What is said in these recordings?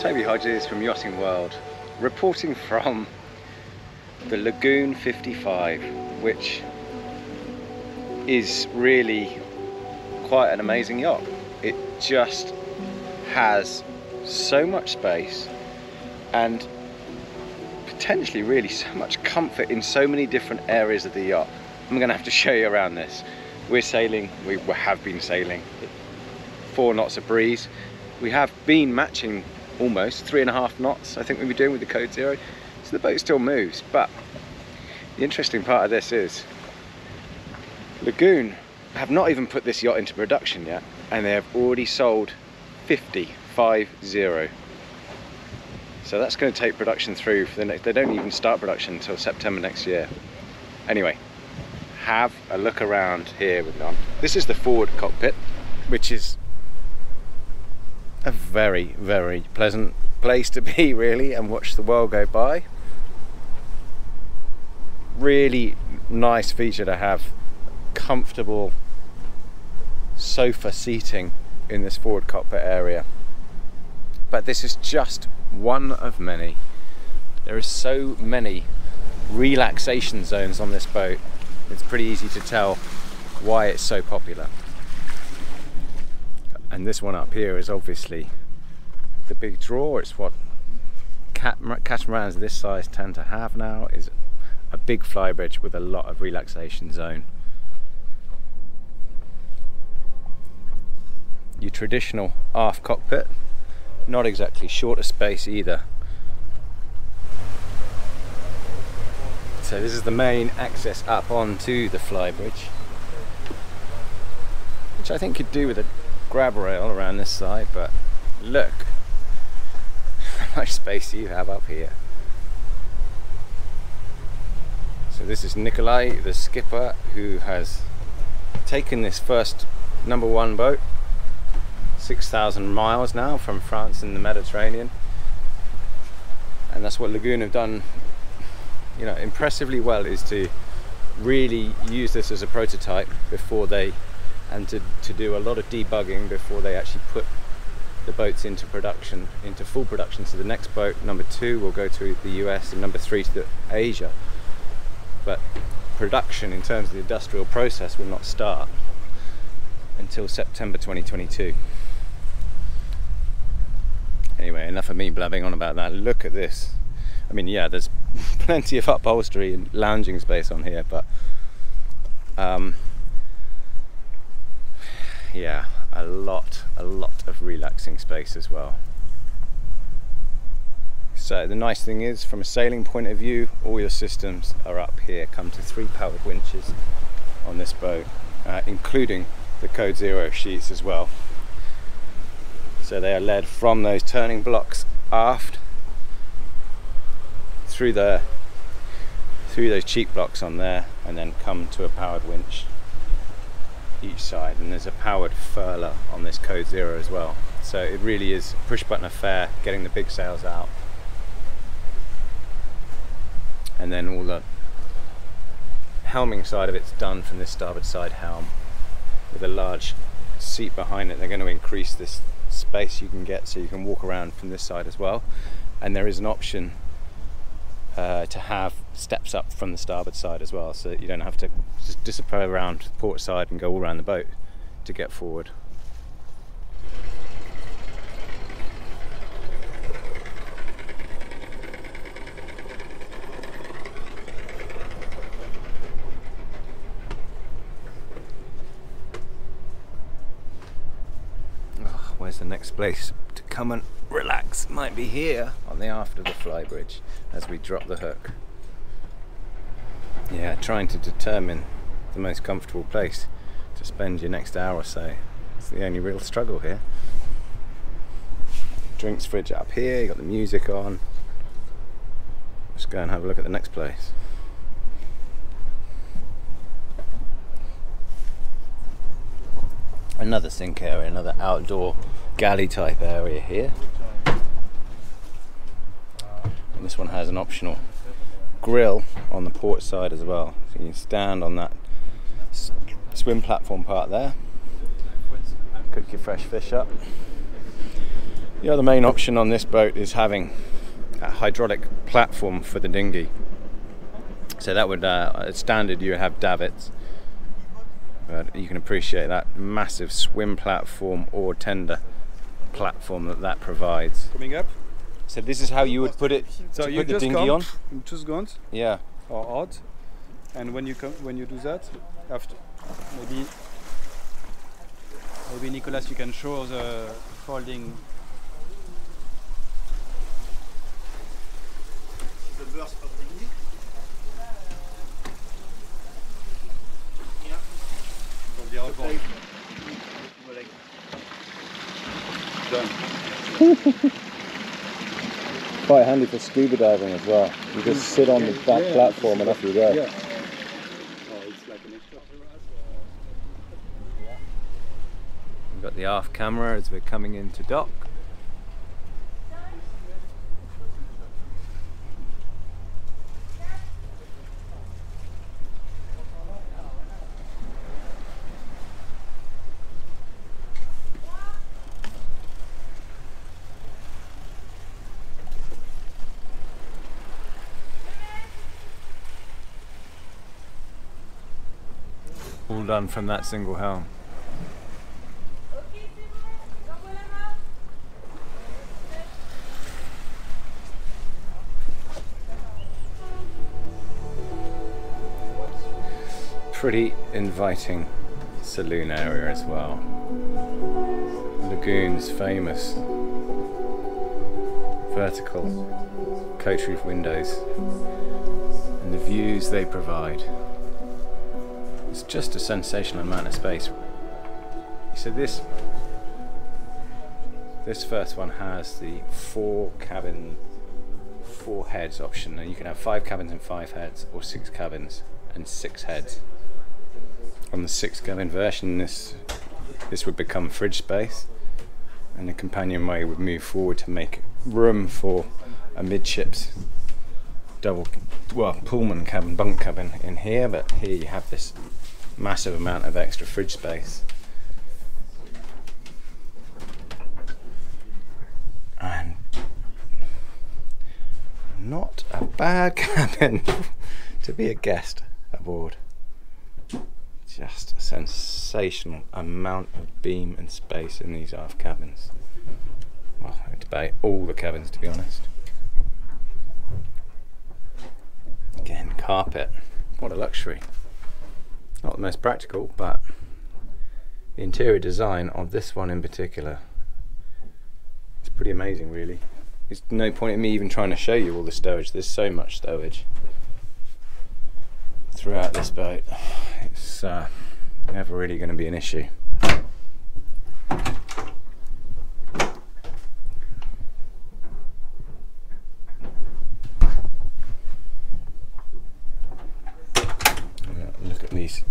Francis from Yachting World, reporting from the Lagoon 55, which is really quite an amazing yacht. It just has so much space and potentially really so much comfort in so many different areas of the yacht. I'm gonna have to show you around this. We're sailing, we have been sailing, four knots of breeze. We have been matching almost three and a half knots, I think we'll be doing with the Code Zero. So the boat still moves, but the interesting part of this is Lagoon have not even put this yacht into production yet, and they have already sold 50, 5 0. So that's going to take production through for the next, they don't even start production until September next year. Anyway, have a look around here with on. This is the forward cockpit, which is a very, very pleasant place to be really and watch the world go by. Really nice feature to have comfortable sofa seating in this forward cockpit area. But this is just one of many. There are so many relaxation zones on this boat. It's pretty easy to tell why it's so popular. And this one up here is obviously the big draw. It's what catamarans this size tend to have now is a big flybridge with a lot of relaxation zone. Your traditional aft cockpit not exactly shorter space either. So this is the main access up onto the flybridge, which I think could do with a grab rail around this side, but look how much space you have up here. So this is Nikolai, the skipper, who has taken this first number one boat 6,000 miles now from France in the Mediterranean. And that's what Lagoon have done, you know, impressively well is to really use this as a prototype before they, and to, to do a lot of debugging before they actually put the boats into production, into full production. So the next boat, number two, will go to the US and number three to Asia. But production in terms of the industrial process will not start until September 2022. Anyway, enough of me blabbing on about that. Look at this. I mean, yeah, there's plenty of upholstery and lounging space on here, but um, yeah, a lot, a lot of relaxing space as well. So the nice thing is, from a sailing point of view, all your systems are up here. Come to three powered winches on this boat, uh, including the Code Zero sheets as well. So they are led from those turning blocks aft through the through those cheek blocks on there and then come to a powered winch each side and there's a powered furler on this code zero as well. So it really is push button affair getting the big sails out. And then all the helming side of it's done from this starboard side helm. With a large seat behind it they're going to increase this space you can get so you can walk around from this side as well. And there is an option uh, to have steps up from the starboard side as well so you don't have to just disappear around the port side and go all around the boat to get forward where's the next place to come and relax? Might be here on the aft of the flybridge as we drop the hook. Yeah, trying to determine the most comfortable place to spend your next hour or so. It's the only real struggle here. Drinks fridge up here, you got the music on. Let's go and have a look at the next place. another sink area, another outdoor galley type area here. And this one has an optional grill on the port side as well. So you can stand on that swim platform part there, cook your fresh fish up. The other main option on this boat is having a hydraulic platform for the dinghy. So that would, uh, standard, you have davits. But you can appreciate that massive swim platform or tender platform that that provides. Coming up. So this is how you would put it So to you put the dinghy come on? in two seconds Yeah. or odd, and when you come, when you do that, after maybe maybe Nicolas, you can show the folding. The burst of the dinghy. Fold. Done. Quite handy for scuba diving as well. You just sit on the back Yeah. platform and off you go. Yeah. Oh, it's like an extra. We've got the aft camera as we're coming into dock. All done from that single helm. Pretty inviting saloon area as well. Lagoon's famous vertical coach roof windows and the views they provide. It's just a sensational amount of space. So this this first one has the four cabin four heads option and you can have five cabins and five heads or six cabins and six heads on the six cabin version this this would become fridge space and the companionway would move forward to make room for a midships double well pullman cabin bunk cabin in here but here you have this massive amount of extra fridge space and not a bad cabin to be a guest aboard just a sensational amount of beam and space in these aft cabins. Well, I debate all the cabins to be honest. Again, carpet. What a luxury. Not the most practical, but the interior design of this one in particular it's pretty amazing, really. There's no point in me even trying to show you all the stowage. There's so much stowage throughout this boat. It's uh, never really going to be an issue. Yeah, Look at these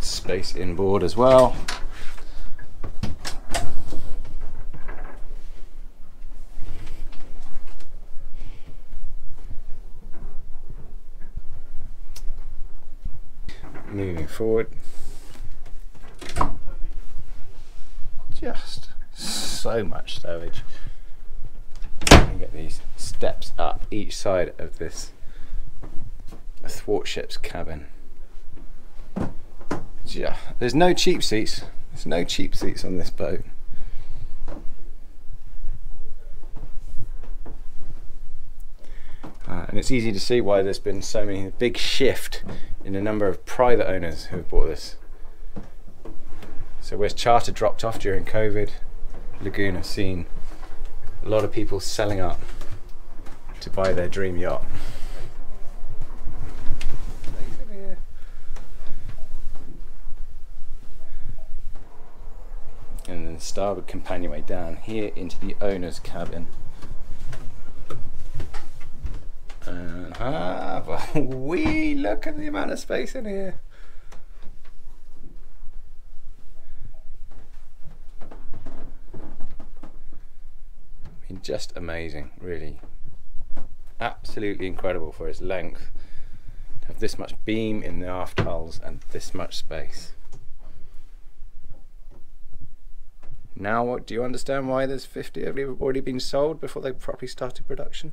space inboard as well. moving forward. Just so much stowage. Get these steps up each side of this thwartship's cabin. Yeah, there's no cheap seats. There's no cheap seats on this boat. Uh, and it's easy to see why there's been so many big shift in the number of private owners who have bought this. So whereas charter dropped off during COVID, Lagoon has seen a lot of people selling up to buy their dream yacht. And starboard companionway down here into the owner's cabin. And have a wee look at the amount of space in here. I mean, just amazing, really. Absolutely incredible for its length. To have this much beam in the aft hulls and this much space. Now, what do you understand why there's 50 have already been sold before they properly started production?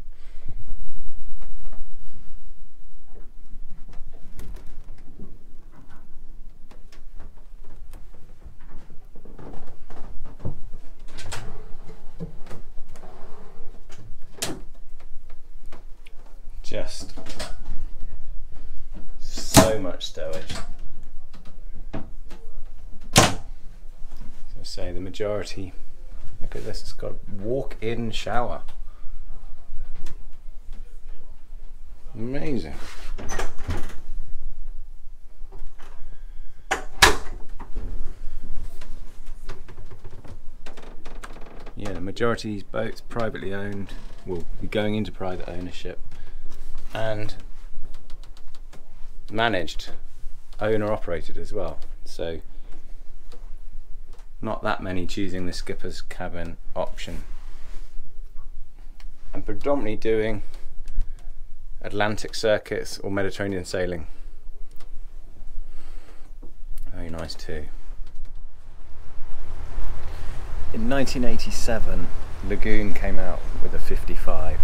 Just so much stowage. Say the majority. Look at this, it's got a walk-in shower. Amazing. Yeah, the majority of these boats privately owned will be going into private ownership and managed owner operated as well. So not that many choosing the skipper's cabin option. I'm predominantly doing Atlantic circuits or Mediterranean sailing. Very nice too. In 1987, Lagoon came out with a 55.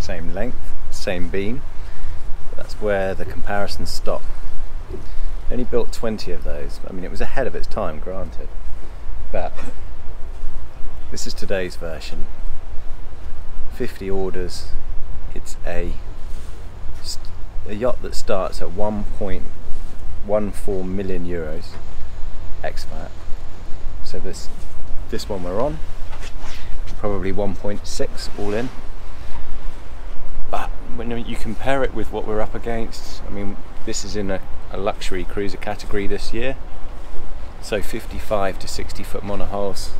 Same length, same beam. That's where the comparisons stop. Only built 20 of those. I mean, it was ahead of its time, granted. But this is today's version. 50 orders. It's a, a yacht that starts at 1.14 million euros ex VAT. So this this one we're on, probably 1.6 all in. But when you compare it with what we're up against, I mean, this is in a, a luxury cruiser category this year. So 55 to 60 foot monohulls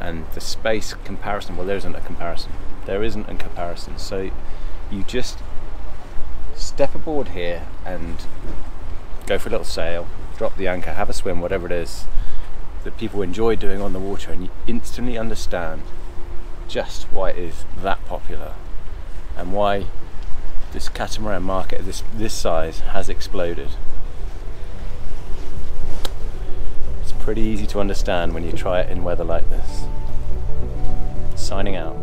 and the space comparison, well there isn't a comparison. There isn't a comparison. So you just step aboard here and go for a little sail, drop the anchor, have a swim, whatever it is that people enjoy doing on the water and you instantly understand just why it is that popular and why this catamaran market this this size has exploded. It's pretty easy to understand when you try it in weather like this. Signing out.